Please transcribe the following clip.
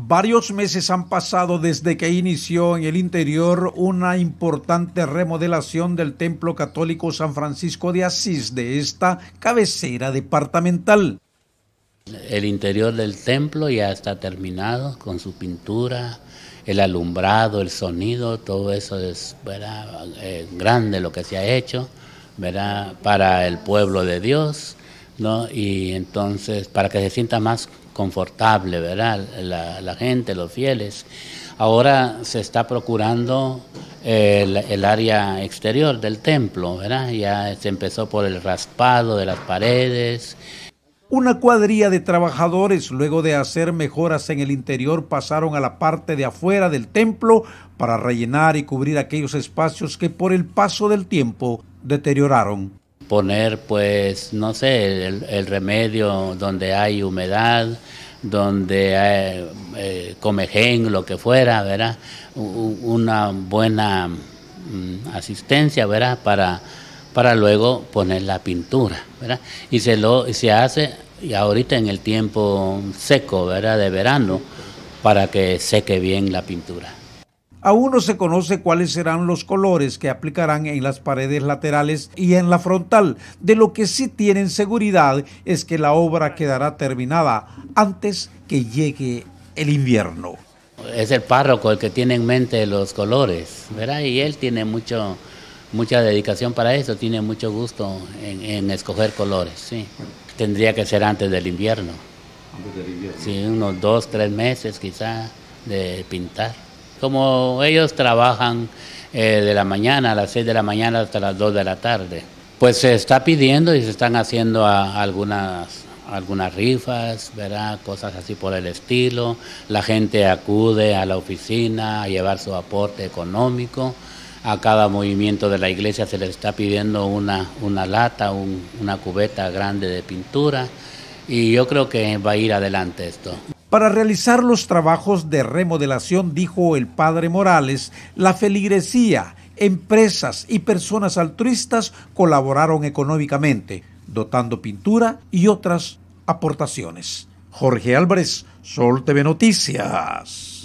Varios meses han pasado desde que inició en el interior una importante remodelación del Templo Católico San Francisco de Asís de esta cabecera departamental. El interior del templo ya está terminado con su pintura, el alumbrado, el sonido, todo eso es eh, grande lo que se ha hecho para el pueblo de Dios. ¿No? Y entonces, para que se sienta más confortable, ¿verdad? La, gente, los fieles. Ahora se está procurando el, área exterior del templo, ¿verdad? Ya se empezó por el raspado de las paredes. Una cuadrilla de trabajadores, luego de hacer mejoras en el interior, pasaron a la parte de afuera del templo para rellenar y cubrir aquellos espacios que por el paso del tiempo deterioraron poner pues no sé el, remedio donde hay humedad donde hay eh, comején lo que fuera verdad una buena mm, asistencia verdad para para luego poner la pintura verdad y se lo se hace y ahorita en el tiempo seco verdad de verano para que seque bien la pintura Aún no se conoce cuáles serán los colores que aplicarán en las paredes laterales y en la frontal. De lo que sí tienen seguridad es que la obra quedará terminada antes que llegue el invierno. Es el párroco el que tiene en mente los colores, ¿verdad? Y él tiene mucho, mucha dedicación para eso, tiene mucho gusto en, escoger colores, sí. Tendría que ser antes del invierno. Antes del invierno. Sí, unos dos, tres meses quizá de pintar. Como ellos trabajan eh, de la mañana a las 6 de la mañana hasta las 2 de la tarde, pues se está pidiendo y se están haciendo algunas algunas rifas, ¿verdad? cosas así por el estilo. La gente acude a la oficina a llevar su aporte económico. A cada movimiento de la iglesia se le está pidiendo una, una lata, una cubeta grande de pintura. Y yo creo que va a ir adelante esto. Para realizar los trabajos de remodelación, dijo el padre Morales, la feligresía, empresas y personas altruistas colaboraron económicamente, dotando pintura y otras aportaciones. Jorge Álvarez, Sol TV Noticias.